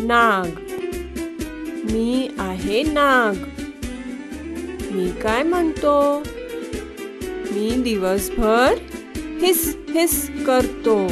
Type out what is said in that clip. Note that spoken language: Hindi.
नाग। मी आहे नाग। मी काय म्हणतो? मी दिवसभर हिस हिस करतो।